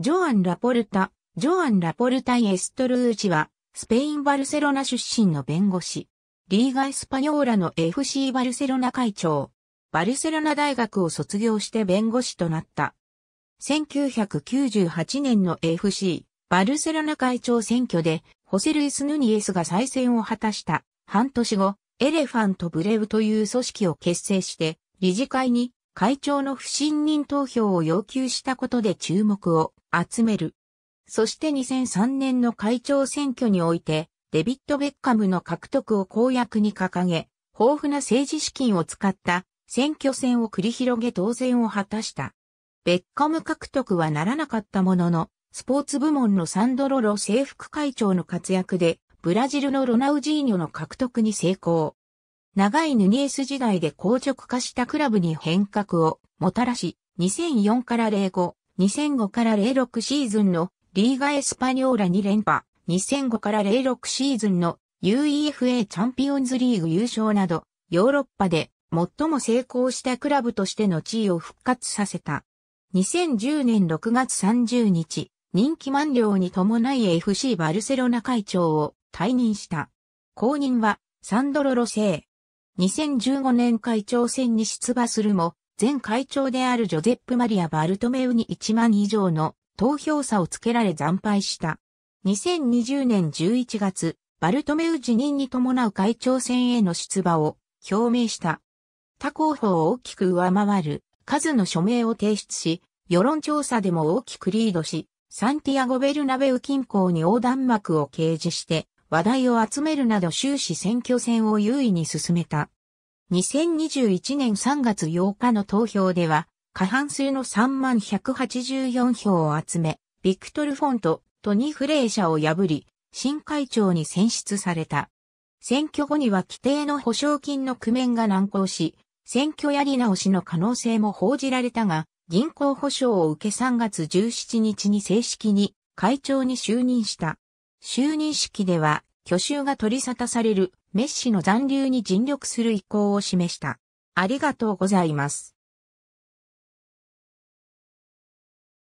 ジョアン・ラポルタ、ジョアン・ラポルタイ・エストルーチは、スペイン・バルセロナ出身の弁護士。リーガ・エスパニョーラの FC バルセロナ会長。バルセロナ大学を卒業して弁護士となった。1998年の FC バルセロナ会長選挙でホセルイス・ヌニエスが再選を果たした半年後、エレファント・ブレブという組織を結成して理事会に会長の不信任投票を要求したことで注目を集める。そして2003年の会長選挙において、デビッド・ベッカムの獲得を公約に掲げ、豊富な政治資金を使った選挙戦を繰り広げ当選を果たした。ベッカム獲得はならなかったものの、スポーツ部門のサンドロロ制服会長の活躍で、ブラジルのロナウジーニョの獲得に成功。長いヌニエス時代で硬直化したクラブに変革をもたらし、2004から05、2005から06シーズンのリーガエスパニョーラ2連覇、2005から06シーズンの UEFA チャンピオンズリーグ優勝など、ヨーロッパで最も成功したクラブとしての地位を復活させた。2010年6月30日、任期満了に伴い FC バルセロナ会長を退任した。後任はサンドロ・ロセイ。2015年会長選に出馬するも、前会長であるジョゼップ・マリア・バルトメウに1万以上の投票差をつけられ惨敗した。2020年11月、バルトメウ辞任に伴う会長選への出馬を表明した。他候補を大きく上回る数の署名を提出し、世論調査でも大きくリードし、サンティアゴ・ベルナベウ近郊に横断幕を掲示して話題を集めるなど終始選挙戦を優位に進めた。2021年3月8日の投票では、過半数の3万184票を集め、ビクトル・フォント、トニ・フレーシャを破り、新会長に選出された。選挙後には規定の保証金の工面が難航し、選挙やり直しの可能性も報じられたが、銀行保証を受け3月17日に正式に会長に就任した。就任式では、去就が取り沙汰されるメッシの残留に尽力する意向を示した。ありがとうございます。